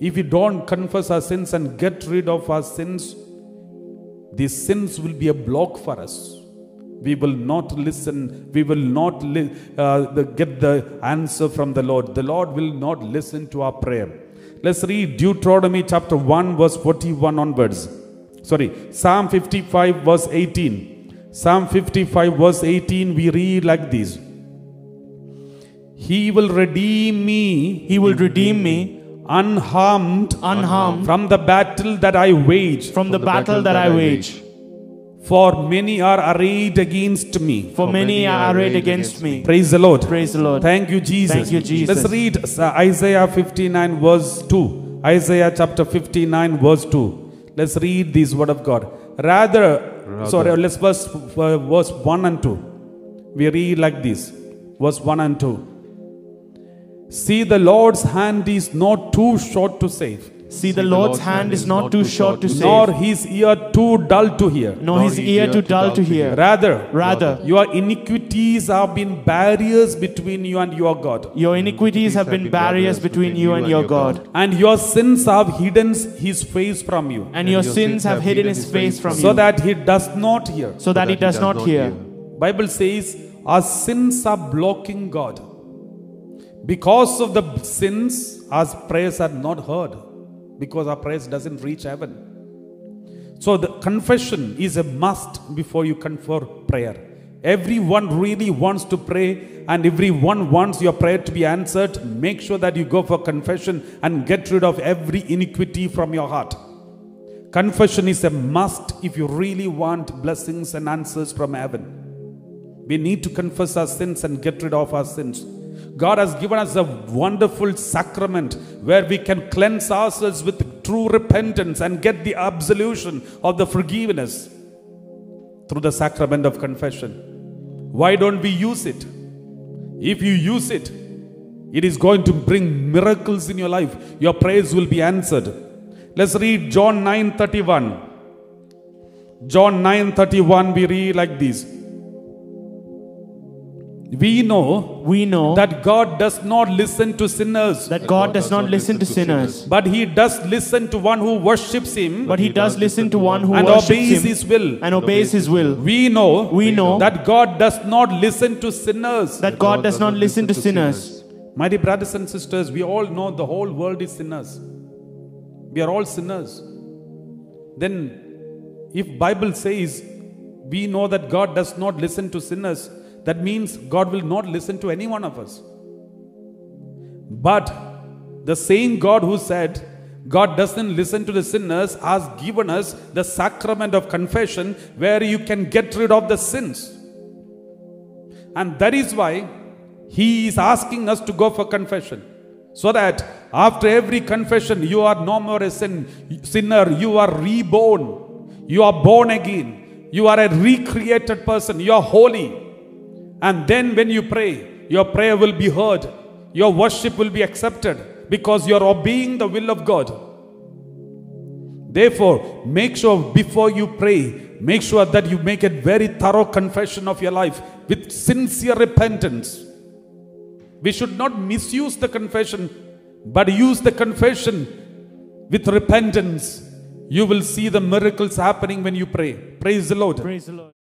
If we don't confess our sins and get rid of our sins, these sins will be a block for us. We will not listen. We will not li- uh, the, get the answer from the Lord. The Lord will not listen to our prayer. Let's read Deuteronomy chapter 1, verse 41 onwards. Sorry, Psalm 55, verse 18. Psalm 55, verse 18, we read like this He will redeem me He will redeem me unharmed, unharmed from the battle that I wage. from the battle that I wage. For many are arrayed against me. For many are arrayed against me. Praise the Lord. Praise the Lord. Thank you, Jesus. Thank you, Jesus. Let's read Isaiah 59, verse 2. Isaiah chapter 59, verse 2. Let's read this word of God. Rather, sorry, let's verse, uh, verse 1 and 2. We read like this. Verse 1 and 2. See, the Lord's hand is not too short to save, See, the Lord's hand is not too short to save. nor save, his ear too dull to hear. nor his ear too dull to hear. Rather, Rather, your iniquities have been barriers between you and your God. your iniquities have been barriers between you and your God, And your sins have hidden his face from you, and your sins have hidden his face from you. so that he does not hear. so that he does not hear. Bible says our sins are blocking God. Because of the sins, our prayers are not heard. Because our prayers doesn't reach heaven. So the confession is a must before you confer prayer. Everyone really wants to pray and everyone wants your prayer to be answered. Make sure that you go for confession and get rid of every iniquity from your heart. Confession is a must if you really want blessings and answers from heaven. We need to confess our sins and get rid of our sins. God has given us a wonderful sacrament where we can cleanse ourselves with true repentance and get the absolution of the forgiveness through the sacrament of confession. Why don't we use it? If you use it, it is going to bring miracles in your life. Your prayers will be answered. Let's read John 9:31. John 9:31 we read like this. We know We know that God does not listen to sinners, that God does not listen to sinners, but he does listen to one who worships him but he does listen to one who and worships obeys him his will. and obeys his will. We know We know that God does not listen to sinners. that God does not listen to sinners. My dear brothers and sisters, we all know the whole world is sinners. We are all sinners. Then, if Bible says we know that God does not listen to sinners, that means God will not listen to any one of us. But the same God who said God doesn't listen to the sinners has given us the sacrament of confession where you can get rid of the sins. And that is why he is asking us to go for confession. So that after every confession, you are no more a sin, sinner, you are reborn. You are born again. You are a recreated person. You are holy. And then when you pray, your prayer will be heard. Your worship will be accepted because you are obeying the will of God. Therefore, make sure before you pray, make sure that you make a very thorough confession of your life with sincere repentance. We should not misuse the confession, but use the confession with repentance. You will see the miracles happening when you pray. Praise the Lord. Praise the Lord.